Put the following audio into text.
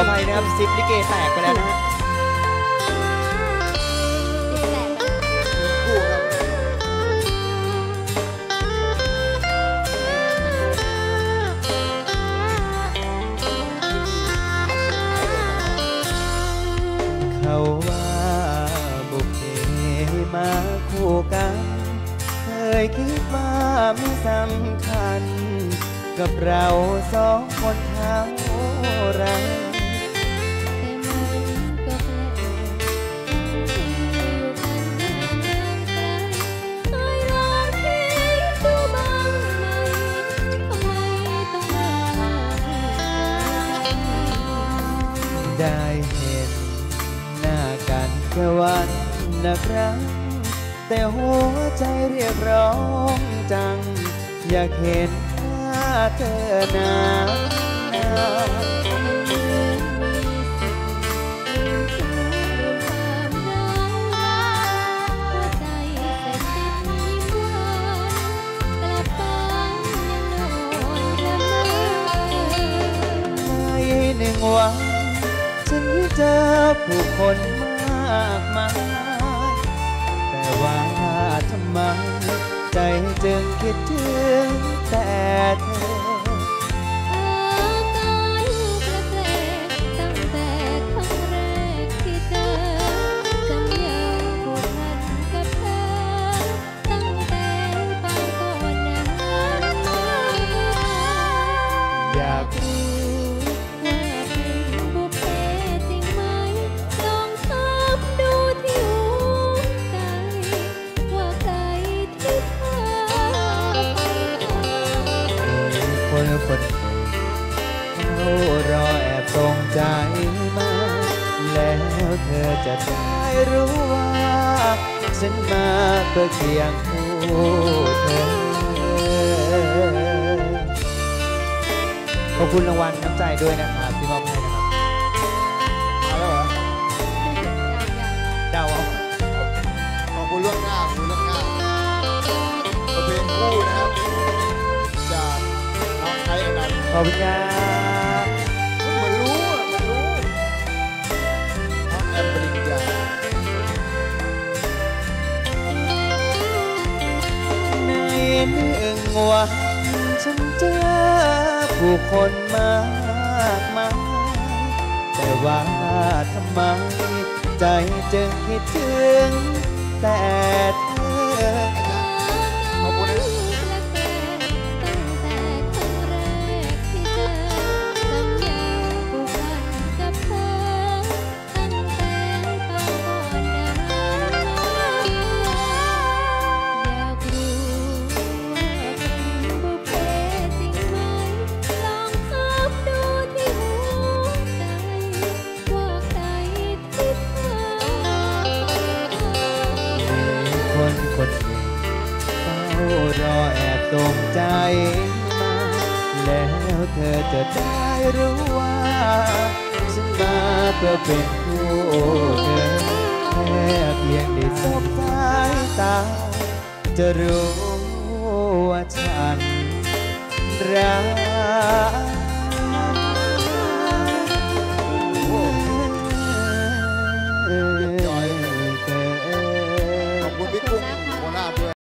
ออภัยนะครับซิปลิเกแตกไปแล้วนะฮะเขาว่าบุพเพมาคู่กัน เคยคิดว่าไม่สำคัญ กับเราสองคนเท่าไร ได้เห็น หน้ากันแค่วันละครั้งแต่หัวใจเรียกร้องจัง อยากเห็นหน้าเธอนานๆในหนึ่งวัน ฉันเจอผู้คนมากมาย แต่ว่าทำไมใจจึงคิดถึงแต่เธ คนหนึ่งเขารอแอบตรงใจมา แล้วเธอจะได้รู้ว่า ฉันมาเพื่อเคียงคู่เธอ ขอบคุณรางวัลน้ำใจด้วยนะครับที่มอบให้นะครับ อนันต์ขอบคุณครับเหมือนรู้อะเหมือนรู้น้องแอมปริญญาในหนึ่งวันฉันเจอผู้คนมากมายแต่ว่าทำไมใจจึงคิดถึงแต่เธอ รอแอบตกใจมา แล้วเธอจะได้รู้ว่า ฉันมาเพื่อเป็นคู่เธอแค่เพียงได้สบสายตา จะรู้ว่าฉันรัก